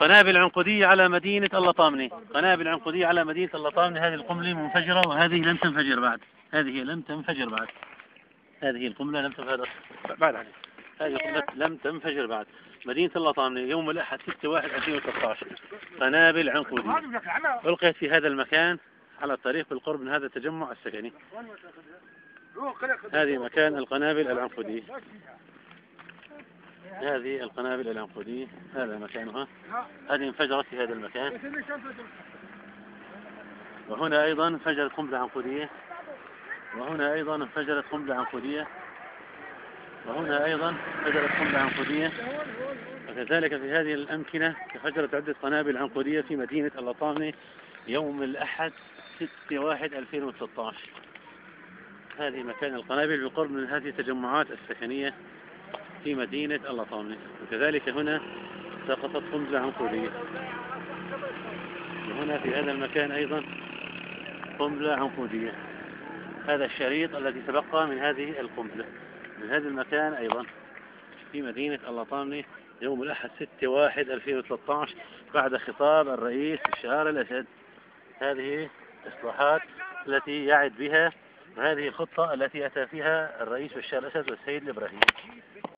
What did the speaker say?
قنابل عنقودية على مدينة اللطامنة قنابل عنقودية على مدينة اللطامنة هذه القنبلة منفجرة وهذه لم تنفجر بعد. هذه لم تنفجر بعد. هذه القنبلة لم تنفجر بعد. عليك. هذه القنبلة لم تنفجر بعد. مدينة اللطامنة يوم الأحد 6 1 2013 قنابل عنقودية. ألقيت في هذا المكان على الطريق بالقرب من هذا التجمع السكني. هذه مكان القنابل العنقودية. هذه القنابل العنقودية هذا مكانها. هذه انفجرت في هذا المكان. وهنا أيضا انفجرت قنبلة عنقودية. وهنا أيضا انفجرت قنبلة عنقودية. وهنا أيضا انفجرت قنبلة عنقودية. وكذلك في هذه الأمكنة انفجرت عدة قنابل عنقودية في مدينة اللطامنة يوم الأحد 6 واحد 2016 هذه مكان القنابل بالقرب من هذه التجمعات السكنية. في مدينة اللطامنة وكذلك هنا سقطت قنبلة عنقودية. وهنا في هذا المكان أيضا قنبلة عنقودية. هذا الشريط الذي تبقى من هذه القنبلة. من هذا المكان أيضا في مدينة اللطامنة يوم الأحد 6 واحد 2013 بعد خطاب الرئيس بشار الأسد. هذه إصلاحات التي يعد بها وهذه الخطة التي أتى فيها الرئيس بشار الأسد والسيد الإبراهيمي